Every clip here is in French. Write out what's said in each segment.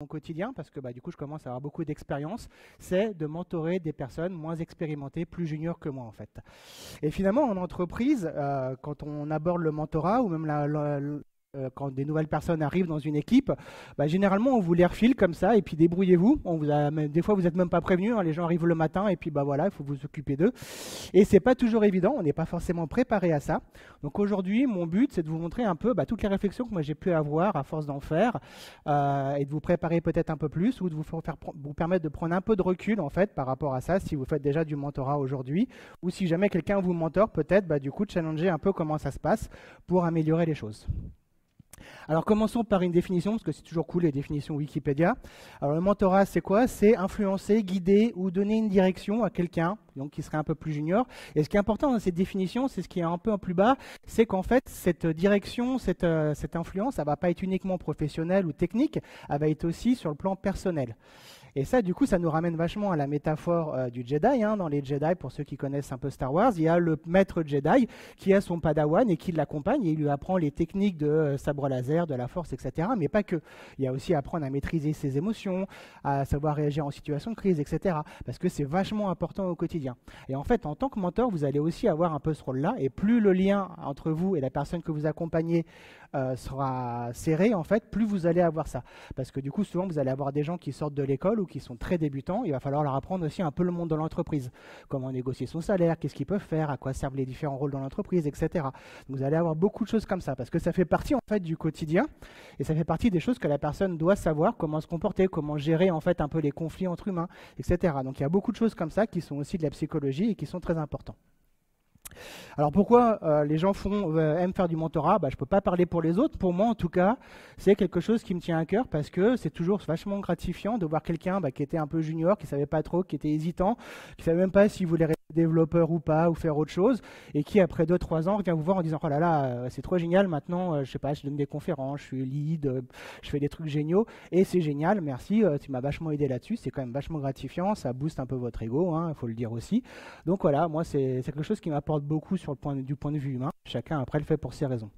mon quotidien, parce que bah, du coup je commence à avoir beaucoup d'expérience, c'est de mentorer des personnes moins expérimentées, plus juniors que moi en fait. Et finalement en entreprise, euh, quand on aborde le mentorat ou même la, euh, quand des nouvelles personnes arrivent dans une équipe, bah, généralement on vous les refile comme ça et puis débrouillez-vous. Des fois vous n'êtes même pas prévenu, hein, les gens arrivent le matin et puis bah voilà, il faut vous occuper d'eux. Et c'est pas toujours évident, on n'est pas forcément préparé à ça. Donc aujourd'hui, mon but c'est de vous montrer un peu bah, toutes les réflexions que moi j'ai pu avoir à force d'en faire euh, et de vous préparer peut-être un peu plus ou de vous faire vous permettre de prendre un peu de recul en fait par rapport à ça si vous faites déjà du mentorat aujourd'hui ou si jamais quelqu'un vous mentor, peut-être du coup challenger un peu comment ça se passe pour améliorer les choses. Alors commençons par une définition, parce que c'est toujours cool les définitions Wikipédia. Alors le mentorat, c'est quoi? C'est influencer, guider ou donner une direction à quelqu'un, donc qui serait un peu plus junior. Et ce qui est important dans cette définition, c'est ce qui est un peu en plus bas, c'est qu'en fait cette direction, cette, euh, influence, elle va pas être uniquement professionnelle ou technique, elle va être aussi sur le plan personnel. Et ça, du coup, ça nous ramène vachement à la métaphore euh, du Jedi. Hein. Dans les Jedi, pour ceux qui connaissent un peu Star Wars, il y a le maître Jedi qui a son padawan et qui l'accompagne et il lui apprend les techniques de euh, sabre laser, de la force, etc. Mais pas que. Il y a aussi apprendre à maîtriser ses émotions, à savoir réagir en situation de crise, etc. Parce que c'est vachement important au quotidien. Et en fait, en tant que mentor, vous allez aussi avoir un peu ce rôle-là. Et plus le lien entre vous et la personne que vous accompagnez euh, sera serré, en fait, plus vous allez avoir ça. Parce que du coup, souvent, vous allez avoir des gens qui sortent de l'école ou qui sont très débutants. Il va falloir leur apprendre aussi un peu le monde de l'entreprise. Comment négocier son salaire, qu'est-ce qu'ils peuvent faire, à quoi servent les différents rôles dans l'entreprise, etc. Vous allez avoir beaucoup de choses comme ça. Parce que ça fait partie, en fait, du quotidien. Et ça fait partie des choses que la personne doit savoir, comment se comporter, comment gérer, en fait, un peu les conflits entre humains, etc. Donc il y a beaucoup de choses comme ça qui sont aussi de la psychologie et qui sont très importantes. Alors pourquoi euh, les gens font, euh, aiment faire du mentorat? Bah, Je ne peux pas parler pour les autres. Pour moi, en tout cas, c'est quelque chose qui me tient à cœur parce que c'est toujours vachement gratifiant de voir quelqu'un bah, qui était un peu junior, qui ne savait pas trop, qui était hésitant, qui ne savait même pas s'il voulait développeur ou pas, ou faire autre chose, et qui après 2-3 ans vient vous voir en disant Oh là là, euh, c'est trop génial, maintenant, je sais pas, je donne des conférences, je suis lead, je fais des trucs géniaux, et c'est génial, merci, tu m'as vachement aidé là-dessus, c'est quand même vachement gratifiant, ça booste un peu votre ego, il hein, faut le dire aussi. Donc voilà, moi, c'est quelque chose qui m'apporte beaucoup sur le point, du point de vue humain. Chacun, après, le fait pour ses raisons.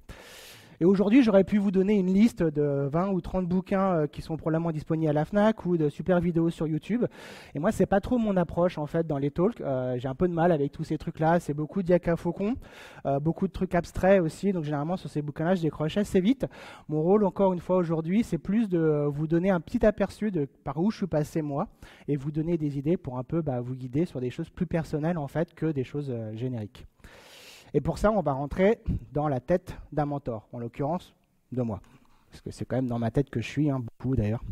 Et aujourd'hui, j'aurais pu vous donner une liste de 20 ou 30 bouquins euh, qui sont probablement disponibles à la FNAC ou de super vidéos sur YouTube. Et moi, c'est pas trop mon approche, en fait, dans les talks. Euh, j'ai un peu de mal avec tous ces trucs-là. C'est beaucoup de faucon, euh, beaucoup de trucs abstraits aussi. Donc, généralement, sur ces bouquins-là, je décroche assez vite. Mon rôle, encore une fois, aujourd'hui, c'est plus de vous donner un petit aperçu de par où je suis passé, moi, et vous donner des idées pour un peu bah, vous guider sur des choses plus personnelles, en fait, que des choses génériques. Et pour ça, on va rentrer dans la tête d'un mentor, en l'occurrence de moi. Parce que c'est quand même dans ma tête que je suis, hein, beaucoup d'ailleurs.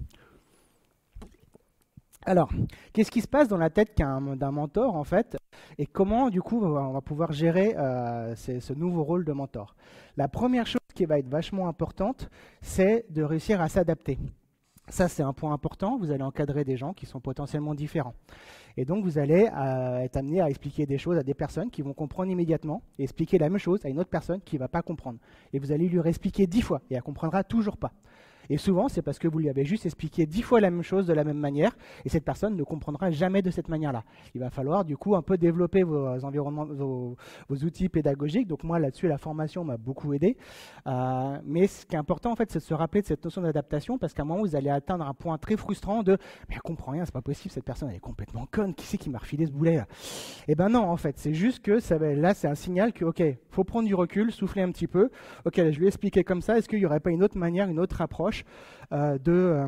Alors, qu'est-ce qui se passe dans la tête d'un mentor, en fait, et comment, du coup, on va pouvoir gérer euh, ce nouveau rôle de mentor? La première chose qui va être vachement importante, c'est de réussir à s'adapter. Ça, c'est un point important. Vous allez encadrer des gens qui sont potentiellement différents. Et donc, vous allez euh, être amené à expliquer des choses à des personnes qui vont comprendre immédiatement et expliquer la même chose à une autre personne qui ne va pas comprendre. Et vous allez lui réexpliquer dix fois et elle ne comprendra toujours pas. Et souvent, c'est parce que vous lui avez juste expliqué dix fois la même chose de la même manière, et cette personne ne comprendra jamais de cette manière-là. Il va falloir du coup un peu développer vos environnements, vos, outils pédagogiques. Donc moi là-dessus, la formation m'a beaucoup aidé. Euh, mais ce qui est important en fait, c'est de se rappeler de cette notion d'adaptation, parce qu'à un moment, vous allez atteindre un point très frustrant de mais elle comprend rien, c'est pas possible, cette personne elle est complètement conne. Qui c'est qui m'a refilé ce boulet Eh ben non, en fait, c'est juste que là, c'est un signal que ok, faut prendre du recul, souffler un petit peu. Ok, je lui ai expliqué comme ça. Est-ce qu'il n'y aurait pas une autre manière, une autre approche euh, de euh,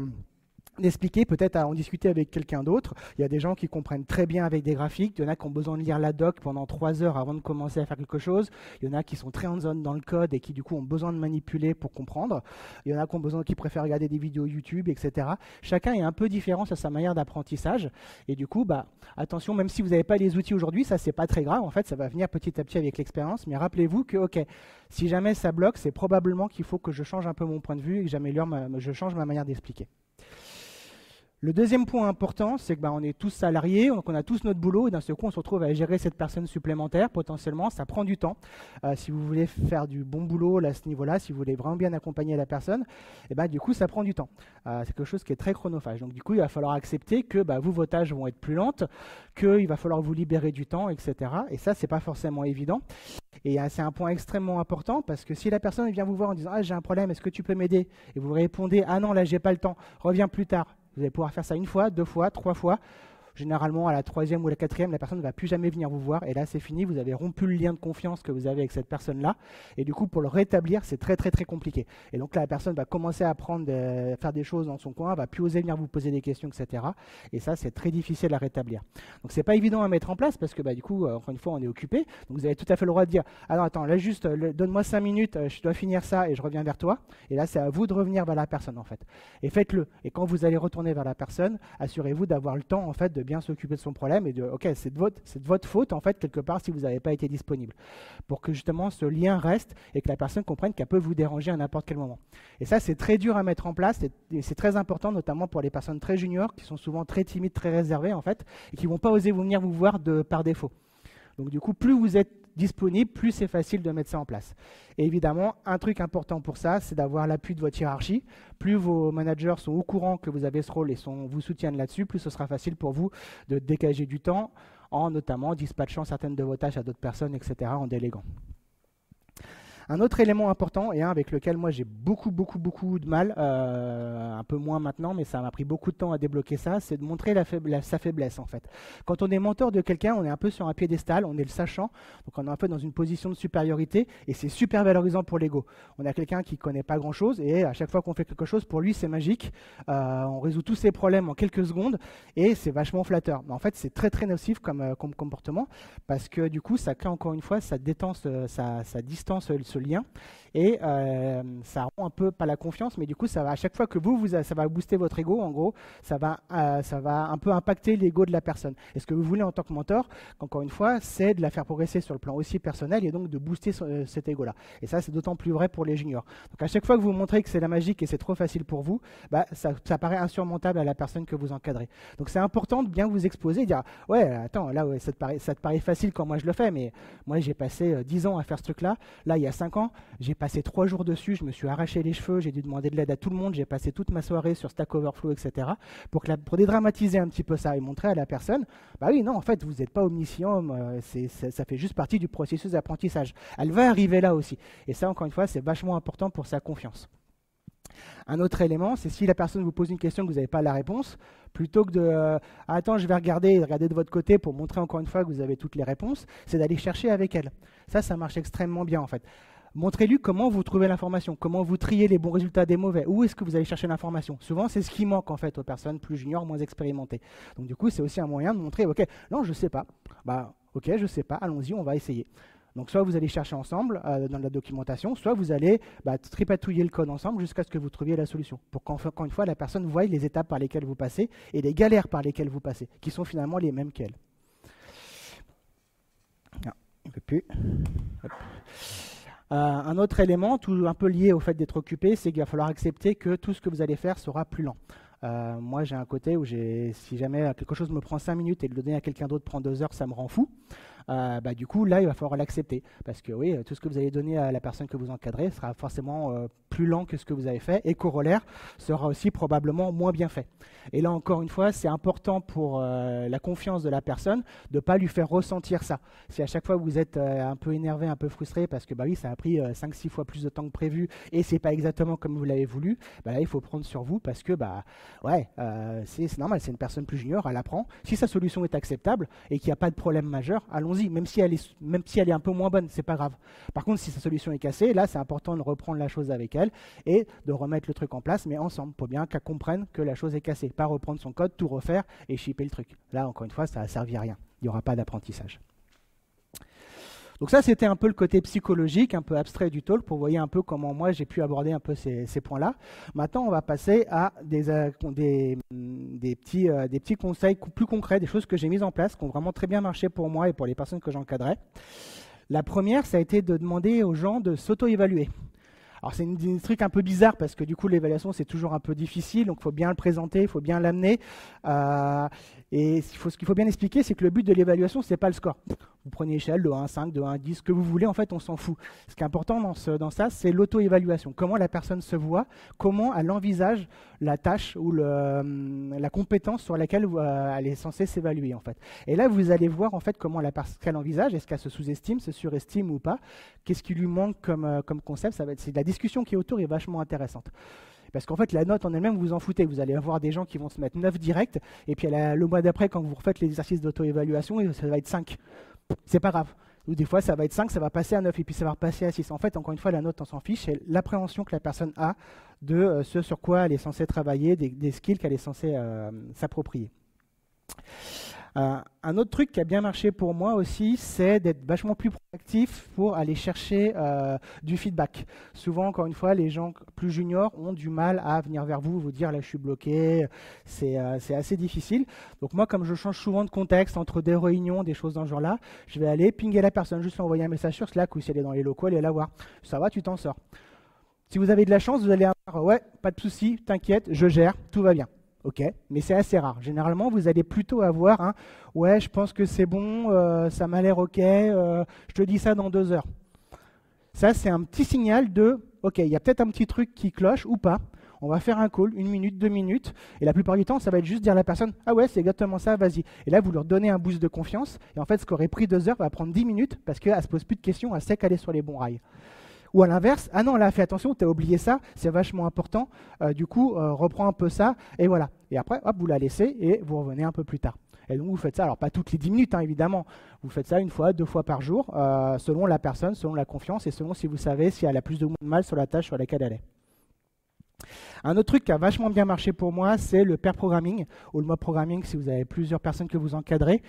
d'expliquer, peut-être à en discuter avec quelqu'un d'autre. Il y a des gens qui comprennent très bien avec des graphiques, il y en a qui ont besoin de lire la doc pendant trois heures avant de commencer à faire quelque chose, il y en a qui sont très en zone dans le code et qui du coup ont besoin de manipuler pour comprendre, il y en a qui ont besoin, qui préfèrent regarder des vidéos YouTube, etc. Chacun est un peu différent sur sa manière d'apprentissage et du coup, bah, attention, même si vous n'avez pas les outils aujourd'hui, ça c'est pas très grave, en fait ça va venir petit à petit avec l'expérience, mais rappelez-vous que, ok, si jamais ça bloque, c'est probablement qu'il faut que je change un peu mon point de vue et que j'améliore, je change ma manière d'expliquer. Le deuxième point important, c'est que bah, on est tous salariés, donc on a tous notre boulot, et d'un seul coup, on se retrouve à gérer cette personne supplémentaire. Potentiellement, ça prend du temps. Euh, si vous voulez faire du bon boulot à ce niveau-là, si vous voulez vraiment bien accompagner la personne, et eh ben, du coup, ça prend du temps. Euh, c'est quelque chose qui est très chronophage. Donc, du coup, il va falloir accepter que bah, vos tâches vont être plus lentes, qu'il va falloir vous libérer du temps, etc. Et ça, c'est pas forcément évident. Et c'est un point extrêmement important parce que si la personne vient vous voir en disant Ah, j'ai un problème, est-ce que tu peux m'aider? Et vous répondez Ah non, là, j'ai pas le temps, reviens plus tard. Vous allez pouvoir faire ça une fois, deux fois, trois fois. Généralement, à la troisième ou la quatrième, la personne ne va plus jamais venir vous voir. Et là, c'est fini. Vous avez rompu le lien de confiance que vous avez avec cette personne-là. Et du coup, pour le rétablir, c'est très, très, très compliqué. Et donc là, la personne va commencer à prendre, faire des choses dans son coin, va plus oser venir vous poser des questions, etc. Et ça, c'est très difficile à rétablir. Donc, c'est pas évident à mettre en place parce que, bah, du coup, euh, encore une fois, on est occupé. Donc, vous avez tout à fait le droit de dire Alors, attends, là, juste, euh, donne-moi cinq minutes, euh, je dois finir ça et je reviens vers toi. Et là, c'est à vous de revenir vers la personne, en fait. Et faites-le. Et quand vous allez retourner vers la personne, assurez-vous d'avoir le temps, en fait, de bien s'occuper de son problème et de, ok, c'est de, votre, de votre faute, en fait, quelque part, si vous n'avez pas été disponible. Pour que justement ce lien reste et que la personne comprenne qu'elle peut vous déranger à n'importe quel moment. Et ça, c'est très dur à mettre en place et c'est très important, notamment pour les personnes très juniors qui sont souvent très timides, très réservées, en fait, et qui ne vont pas oser venir vous voir de, par défaut. Donc, du coup, plus vous êtes plus c'est facile de mettre ça en place. Et évidemment, un truc important pour ça, c'est d'avoir l'appui de votre hiérarchie. Plus vos managers sont au courant que vous avez ce rôle et vous soutiennent là-dessus, plus ce sera facile pour vous de dégager du temps en notamment dispatchant certaines de vos tâches à d'autres personnes, etc., en déléguant. Un autre élément important et un avec lequel moi j'ai beaucoup, beaucoup, beaucoup de mal, euh, un peu moins maintenant, mais ça m'a pris beaucoup de temps à débloquer ça, c'est de montrer sa faiblesse en fait. Quand on est mentor de quelqu'un, on est un peu sur un piédestal, on est le sachant, donc on est un peu dans une position de supériorité et c'est super valorisant pour l'ego. On a quelqu'un qui connaît pas grand chose et à chaque fois qu'on fait quelque chose, pour lui c'est magique, euh, on résout tous ses problèmes en quelques secondes et c'est vachement flatteur. Mais en fait c'est très très nocif comme, euh, comportement parce que du coup ça crée encore une fois, ça détend, ça, ça distance ce lien. Et euh, ça rend un peu, pas la confiance, mais du coup, ça va, à chaque fois que vous, vous ça va booster votre ego, en gros, ça va, euh, ça va un peu impacter l'ego de la personne. Et ce que vous voulez en tant que mentor, encore une fois, c'est de la faire progresser sur le plan aussi personnel et donc de booster euh, cet ego-là. Et ça, c'est d'autant plus vrai pour les juniors. Donc à chaque fois que vous montrez que c'est la magie et c'est trop facile pour vous, bah, ça, paraît insurmontable à la personne que vous encadrez. Donc c'est important de bien vous exposer, dire ouais, attends, là, ouais, ça, te paraît, ça te paraît facile quand moi je le fais, mais moi j'ai passé 10 ans à faire ce truc-là. Là, il y a 5 ans, j'ai passé trois jours dessus, je me suis arraché les cheveux, j'ai dû demander de l'aide à tout le monde, j'ai passé toute ma soirée sur Stack Overflow, etc. Pour, que dédramatiser un petit peu ça et montrer à la personne, bah oui, non, en fait, vous n'êtes pas omniscient, euh, ça, fait juste partie du processus d'apprentissage. Elle va arriver là aussi. Et ça, encore une fois, c'est vachement important pour sa confiance. Un autre élément, c'est si la personne vous pose une question que vous n'avez pas la réponse, plutôt que de euh, attends, je vais regarder, regarder de votre côté pour montrer encore une fois que vous avez toutes les réponses, c'est d'aller chercher avec elle. Ça, ça marche extrêmement bien en fait. Montrez-lui comment vous trouvez l'information, comment vous triez les bons résultats des mauvais, où est-ce que vous allez chercher l'information? Souvent, c'est ce qui manque en fait aux personnes plus juniors, moins expérimentées. Donc du coup, c'est aussi un moyen de montrer, ok, non, je ne sais pas. Bah, ok, je ne sais pas, allons-y, on va essayer. Donc soit vous allez chercher ensemble euh, dans la documentation, soit vous allez bah, tripatouiller le code ensemble jusqu'à ce que vous trouviez la solution. Pour qu'encore une fois, la personne voie les étapes par lesquelles vous passez et les galères par lesquelles vous passez, qui sont finalement les mêmes qu'elle. Peut plus. Euh, un autre élément, tout un peu lié au fait d'être occupé, c'est qu'il va falloir accepter que tout ce que vous allez faire sera plus lent. Euh, moi, j'ai un côté où si jamais quelque chose me prend 5 minutes et le donner à quelqu'un d'autre prend 2 heures, ça me rend fou. Euh, bah, du coup, là, il va falloir l'accepter. Parce que oui, tout ce que vous allez donner à la personne que vous encadrez sera forcément euh, plus lent que ce que vous avez fait et corollaire sera aussi probablement moins bien fait. Et là, encore une fois, c'est important pour euh, la confiance de la personne de ne pas lui faire ressentir ça. Si à chaque fois vous êtes un peu énervé, un peu frustré parce que bah oui, ça a pris 5-6 fois plus de temps que prévu et c'est pas exactement comme vous l'avez voulu, bah là, il faut prendre sur vous parce que bah ouais, c'est normal, c'est une personne plus junior, elle apprend. Si sa solution est acceptable et qu'il n'y a pas de problème majeur, allons même si elle est, même si elle est un peu moins bonne, c'est pas grave. Par contre, si sa solution est cassée, là, c'est important de reprendre la chose avec elle et de remettre le truc en place, mais ensemble, pour bien qu'elle comprenne que la chose est cassée. Pas reprendre son code, tout refaire et shipper le truc. Là, encore une fois, ça ne servi à rien. Il n'y aura pas d'apprentissage. Donc ça, c'était un peu le côté psychologique, un peu abstrait du talk, pour voir un peu comment moi j'ai pu aborder un peu ces, points-là. Maintenant, on va passer à des, euh, euh, petits conseils plus concrets, des choses que j'ai mises en place, qui ont vraiment très bien marché pour moi et pour les personnes que j'encadrais. La première, ça a été de demander aux gens de s'auto-évaluer. Alors c'est un truc un peu bizarre parce que du coup l'évaluation c'est toujours un peu difficile, donc il faut bien le présenter, il faut bien l'amener. Euh, et ce qu'il faut bien expliquer, c'est que le but de l'évaluation, ce n'est pas le score. Vous prenez échelle de 1 à 5, de 1 à 10, ce que vous voulez, en fait, on s'en fout. Ce qui est important dans, ça, c'est l'auto-évaluation. Comment la personne se voit, comment elle envisage la tâche ou la compétence sur laquelle euh, elle est censée s'évaluer, en fait. Et là, vous allez voir, en fait, comment la envisage, est-ce qu'elle se sous-estime, se surestime ou pas, qu'est-ce qui lui manque comme, euh, concept. Ça va être, la discussion qui est autour est vachement intéressante. Parce qu'en fait, la note en elle-même, vous vous en foutez. Vous allez avoir des gens qui vont se mettre 9 direct, et puis le mois d'après, quand vous refaites l'exercice d'auto-évaluation, ça va être 5 c'est pas grave. Ou des fois, ça va être 5, ça va passer à 9 et puis ça va repasser à 6. En fait, encore une fois, la note, on s'en fiche. C'est l'appréhension que la personne a de euh, ce sur quoi elle est censée travailler, des, skills qu'elle est censée euh, s'approprier. Euh, un autre truc qui a bien marché pour moi aussi, c'est d'être vachement plus proactif pour aller chercher euh, du feedback. Souvent, encore une fois, les gens plus juniors ont du mal à venir vers vous, vous dire là je suis bloqué, c'est euh, assez difficile. Donc moi, comme je change souvent de contexte entre des réunions, des choses dans ce genre-là, je vais aller pinguer la personne, juste envoyer un message sur Slack ou si elle est dans les locaux, aller la voir. Ça va, tu t'en sors. Si vous avez de la chance, vous allez avoir ouais, pas de souci, t'inquiète, je gère, tout va bien. Ok, mais c'est assez rare. Généralement, vous allez plutôt avoir ouais, je pense que c'est bon, euh, ça m'a l'air ok, euh, je te dis ça dans deux heures. Ça, c'est un petit signal de ok, il y a peut-être un petit truc qui cloche ou pas. On va faire un call, une minute, deux minutes, et la plupart du temps, ça va être juste dire à la personne ah ouais, c'est exactement ça, vas-y. Et là, vous leur donnez un boost de confiance, et en fait, ce qui aurait pris deux heures va prendre dix minutes parce qu'elle ne se pose plus de questions, elle sait qu'elle est sur les bons rails. Ou à l'inverse, ah non, là, fais attention, tu as oublié ça, c'est vachement important, euh, du coup, euh, reprends un peu ça, et voilà. Et après, hop, vous la laissez et vous revenez un peu plus tard. Et donc, vous faites ça, alors pas toutes les 10 minutes, hein, évidemment, vous faites ça une fois, deux fois par jour, euh, selon la personne, selon la confiance et selon si vous savez si elle a plus de mal sur la tâche sur laquelle elle est. Un autre truc qui a vachement bien marché pour moi, c'est le pair programming ou le mob programming si vous avez plusieurs personnes que vous encadrez.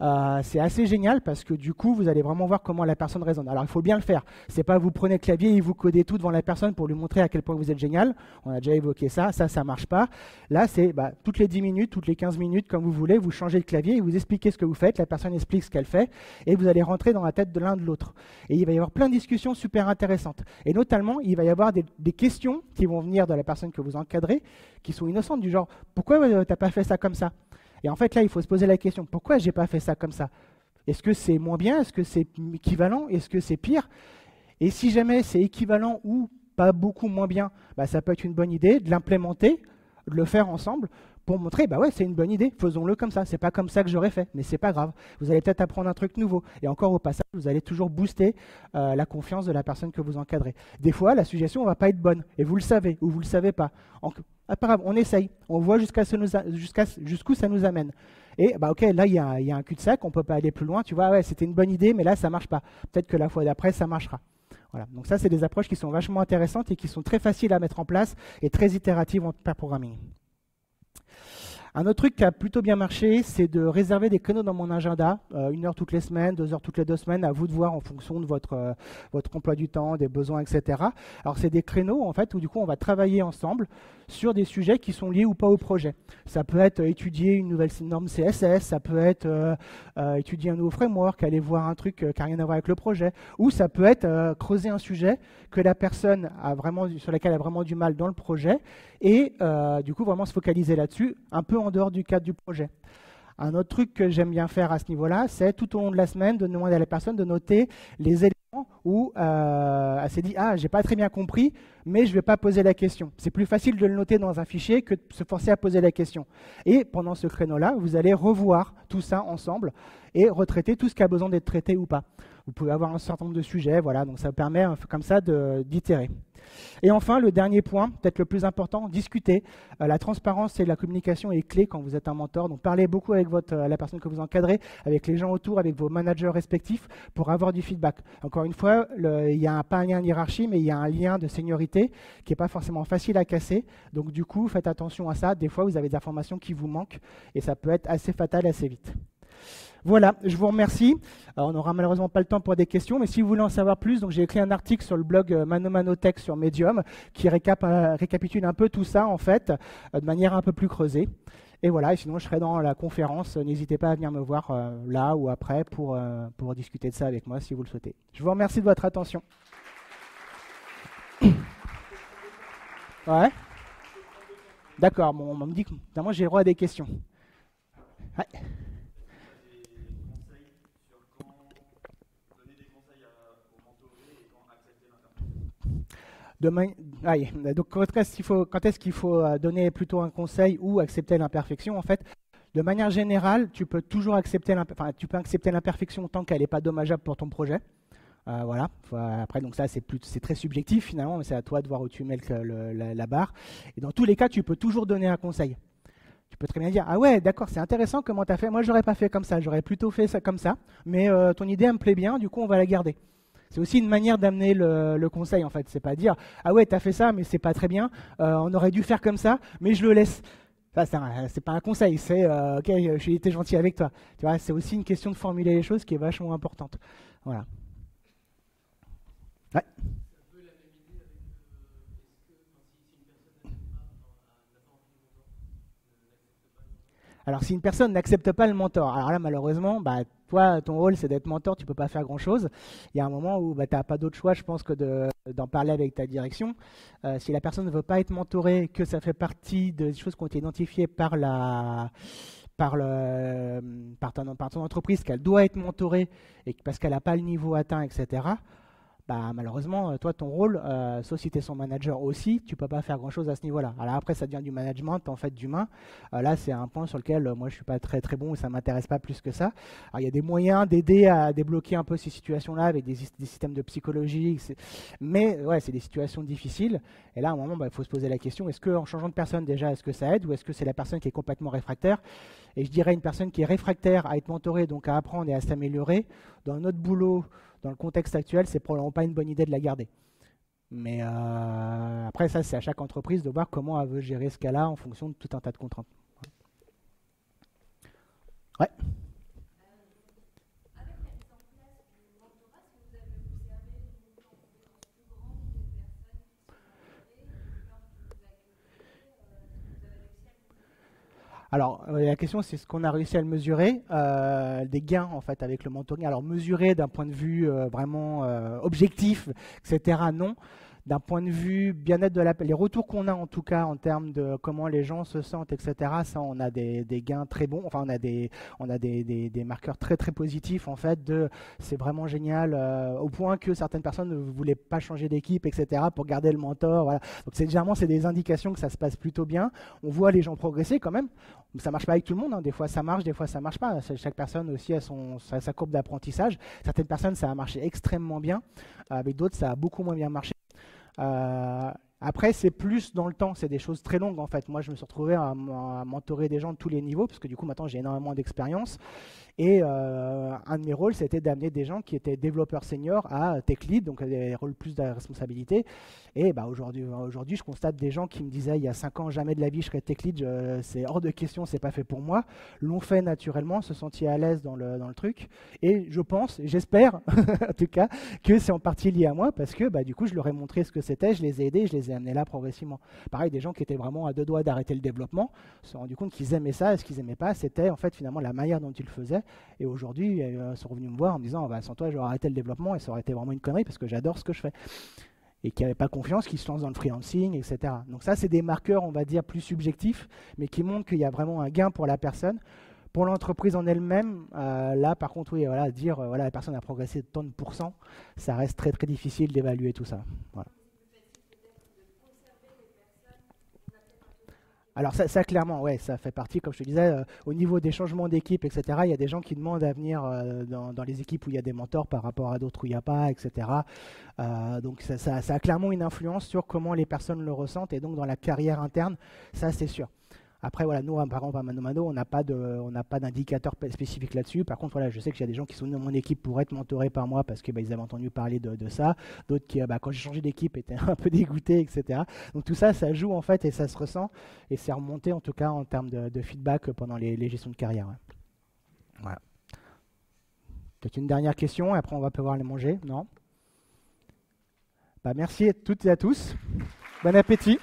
Euh, c'est assez génial parce que du coup, vous allez vraiment voir comment la personne raisonne. Alors, il faut bien le faire. C'est pas vous prenez le clavier et vous codez tout devant la personne pour lui montrer à quel point vous êtes génial. On a déjà évoqué ça. Ça, ça marche pas. Là, c'est bah, toutes les 10 minutes, toutes les 15 minutes, comme vous voulez, vous changez le clavier et vous expliquez ce que vous faites. La personne explique ce qu'elle fait et vous allez rentrer dans la tête de l'un de l'autre. Et il va y avoir plein de discussions super intéressantes. Et notamment, il va y avoir des, des questions qui vont venir de la personne que vous encadrez, qui sont innocentes, du genre pourquoi euh, tu n'as pas fait ça comme ça? Et en fait, là, il faut se poser la question, pourquoi j'ai pas fait ça comme ça? Est-ce que c'est moins bien? Est-ce que c'est équivalent? Est-ce que c'est pire? Et si jamais c'est équivalent ou pas beaucoup moins bien, bah, ça peut être une bonne idée de l'implémenter, de le faire ensemble montrer, bah ouais, c'est une bonne idée, faisons-le comme ça. C'est pas comme ça que j'aurais fait, mais c'est pas grave. Vous allez peut-être apprendre un truc nouveau. Et encore au passage, vous allez toujours booster euh, la confiance de la personne que vous encadrez. Des fois, la suggestion ne va pas être bonne, et vous le savez, ou vous le savez pas. Ah, pas grave, on essaye, on voit jusqu'à jusqu'où ça nous amène. Et bah ok, là il y, a, un cul-de-sac, on ne peut pas aller plus loin. Tu vois, ouais, c'était une bonne idée, mais là ça marche pas. Peut-être que la fois d'après ça marchera. Voilà. Donc ça, c'est des approches qui sont vachement intéressantes et qui sont très faciles à mettre en place et très itératives en pair programming. Un autre truc qui a plutôt bien marché, c'est de réserver des créneaux dans mon agenda, euh, une heure toutes les semaines, deux heures toutes les deux semaines, à vous de voir en fonction de votre, euh, emploi du temps, des besoins, etc. Alors c'est des créneaux en fait où du coup on va travailler ensemble sur des sujets qui sont liés ou pas au projet. Ça peut être étudier une nouvelle norme CSS, ça peut être euh, euh, étudier un nouveau framework, aller voir un truc euh, qui n'a rien à voir avec le projet, ou ça peut être creuser un sujet que la personne a vraiment, sur lequel elle a vraiment du mal dans le projet, et du coup vraiment se focaliser là-dessus, un peu en dehors du cadre du projet. Un autre truc que j'aime bien faire à ce niveau-là, c'est tout au long de la semaine de demander à la personne de noter les éléments où euh, elle s'est dit Ah, j'ai pas très bien compris, mais je ne vais pas poser la question. C'est plus facile de le noter dans un fichier que de se forcer à poser la question. Et pendant ce créneau-là, vous allez revoir tout ça ensemble et retraiter tout ce qui a besoin d'être traité ou pas. Vous pouvez avoir un certain nombre de sujets, voilà, donc ça permet comme ça d'itérer. Et enfin, le dernier point, peut-être le plus important, discuter. Euh, la transparence et la communication est clé quand vous êtes un mentor. Donc parlez beaucoup avec euh, la personne que vous encadrez, avec les gens autour, avec vos managers respectifs pour avoir du feedback. Encore une fois, il n'y a pas un lien de hiérarchie, mais il y a un lien de seniorité qui n'est pas forcément facile à casser. Donc du coup, faites attention à ça. Des fois, vous avez des informations qui vous manquent et ça peut être assez fatal assez vite. Voilà, je vous remercie. on n'aura malheureusement pas le temps pour des questions, mais si vous voulez en savoir plus, j'ai écrit un article sur le blog euh, Mano Manotech sur Medium qui euh, récapitule un peu tout ça en fait, euh, de manière un peu plus creusée. Et voilà, et sinon je serai dans la conférence. N'hésitez pas à venir me voir là ou après pour, discuter de ça avec moi si vous le souhaitez. Je vous remercie de votre attention. Ouais. D'accord, bon, on me dit que moi j'ai le droit à des questions. Donc quand est-ce qu'il faut, euh, donner plutôt un conseil ou accepter l'imperfection En fait, de manière générale, tu peux toujours accepter l'imperfection tant qu'elle n'est pas dommageable pour ton projet. Euh, voilà. Après, donc ça, c'est, très subjectif finalement, mais c'est à toi de voir où tu mets la, barre. Et dans tous les cas, tu peux toujours donner un conseil. Tu peux très bien dire, ah ouais, d'accord, c'est intéressant comment tu as fait. Moi, j'aurais pas fait comme ça, j'aurais plutôt fait ça comme ça. Mais euh, ton idée, me plaît bien, du coup, on va la garder. C'est aussi une manière d'amener le, conseil, en fait. C'est pas dire, ah ouais, tu as fait ça, mais c'est pas très bien. Euh, on aurait dû faire comme ça, mais je le laisse. Ça, c'est pas un conseil, c'est ok, j'ai été gentil avec toi. Tu vois, c'est aussi une question de formuler les choses qui est vachement importante. Voilà. Alors si une personne n'accepte pas le mentor, alors là malheureusement, bah, toi ton rôle c'est d'être mentor, tu peux pas faire grand chose. Il y a un moment où bah, tu n'as pas d'autre choix, je pense, que d'en parler avec ta direction. Euh, si la personne ne veut pas être mentorée, que ça fait partie des choses qui ont été identifiées par la par, le, par ton entreprise qu'elle doit être mentorée et parce qu'elle n'a pas le niveau atteint, etc. Bah, malheureusement, euh, toi, ton rôle, euh, sauf si tu es son manager aussi, tu peux pas faire grand-chose à ce niveau-là. Alors après, ça devient du management, en fait, d'humain. Euh, là, c'est un point sur lequel moi, je suis pas très très bon ça m'intéresse pas plus que ça. Il y a des moyens d'aider à débloquer un peu ces situations-là avec des, systèmes de psychologie, mais ouais, c'est des situations difficiles. Et là, à un moment, bah, il faut se poser la question est-ce qu'en changeant de personne, déjà, est-ce que ça aide ou est-ce que c'est la personne qui est complètement réfractaire? Et je dirais une personne qui est réfractaire à être mentorée, donc à apprendre et à s'améliorer, dans notre boulot, dans le contexte actuel, c'est probablement pas une bonne idée de la garder. Mais euh, après, ça, c'est à chaque entreprise de voir comment elle veut gérer ce cas-là en fonction de tout un tas de contraintes. Ouais. Alors, euh, la question, c'est ce qu'on a réussi à le mesurer, euh, des gains en fait avec le mentoring. Alors, mesurer d'un point de vue euh, vraiment objectif, etc., non d'un point de vue bien-être de la les retours qu'on a en tout cas en termes de comment les gens se sentent, etc. Ça, on a des, gains très bons. Enfin, on a des, on a des, des, marqueurs très très positifs en fait. De c'est vraiment génial euh, au point que certaines personnes ne voulaient pas changer d'équipe, etc. Pour garder le mentor. Donc c'est généralement c'est des indications que ça se passe plutôt bien. On voit les gens progresser quand même. Ça marche pas avec tout le monde. Hein. Des fois ça marche, des fois ça marche pas. Chaque personne aussi a son sa courbe d'apprentissage. Certaines personnes ça a marché extrêmement bien. Avec d'autres ça a beaucoup moins bien marché. Euh, après, c'est plus dans le temps, c'est des choses très longues en fait. Moi, je me suis retrouvé à, à mentorer des gens de tous les niveaux, parce que du coup, maintenant, j'ai énormément d'expérience. Et euh, un de mes rôles, c'était d'amener des gens qui étaient développeurs seniors à tech lead, donc des rôles plus de responsabilité. Et bah, aujourd'hui, aujourd'hui, je constate des gens qui me disaient il y a 5 ans, jamais de la vie je serais tech lead, c'est hors de question, c'est pas fait pour moi. L'ont fait naturellement, se sentir à l'aise dans le, dans le truc. Et je pense, j'espère en tout cas, que c'est en partie lié à moi parce que bah, du coup, je leur ai montré ce que c'était, je les ai aidés, je les ai amenés là progressivement. Pareil, des gens qui étaient vraiment à deux doigts d'arrêter le développement se sont rendus compte qu'ils aimaient ça et ce qu'ils n'aimaient pas, c'était en fait finalement la manière dont ils le faisaient. Et aujourd'hui, ils euh, sont revenus me voir en me disant bah, Sans toi, j'aurais arrêté le développement et ça aurait été vraiment une connerie parce que j'adore ce que je fais. Et qui n'avaient pas confiance, qui se lancent dans le freelancing, etc. Donc, ça, c'est des marqueurs, on va dire, plus subjectifs, mais qui montrent qu'il y a vraiment un gain pour la personne. Pour l'entreprise en elle-même, euh, là, par contre, oui, voilà, dire euh, voilà, la personne a progressé de tant de pourcents, ça reste très très difficile d'évaluer tout ça. Alors ça, clairement, ouais, ça fait partie, comme je te disais, euh, au niveau des changements d'équipe, etc. Il y a des gens qui demandent à venir euh, dans, les équipes où il y a des mentors par rapport à d'autres où il n'y a pas, etc. Euh, donc ça, ça, a clairement une influence sur comment les personnes le ressentent et donc dans la carrière interne, ça c'est sûr. Après, voilà, nous, par exemple, à Mano Mano, on n'a pas d'indicateur spécifique là-dessus. Par contre, voilà, je sais qu'il y a des gens qui sont dans mon équipe pour être mentorés par moi parce qu'ils bah, avaient entendu parler de, ça. D'autres qui, bah, quand j'ai changé d'équipe, étaient un peu dégoûtés, etc. Donc tout ça, ça joue en fait et ça se ressent. Et c'est remonté en tout cas en termes de, feedback pendant les, gestions de carrière. Voilà. Peut-être une dernière question, et après on va pouvoir les manger, non? Bah, Merci à toutes et à tous. Bon appétit.